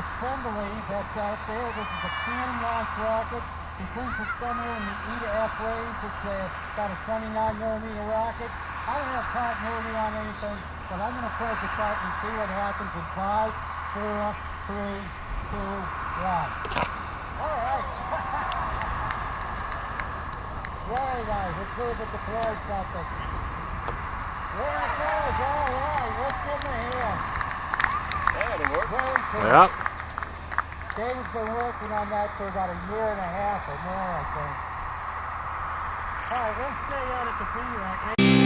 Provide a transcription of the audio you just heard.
assembly that's out there. This is a Cannon launch rocket between Pistomia in the ETA F-Rays. It's a, uh, about a 29 millimeter rocket. I don't have continuity on anything, but I'm going to press the button and see what happens in five, four, three, two, one. All right. Very nice. Let's see if it deploys something. There it goes. All right. What's in the hand? That'll work. Yep. David's been working on that for about a year and a half or more, I think. All right, let's stay out at the B right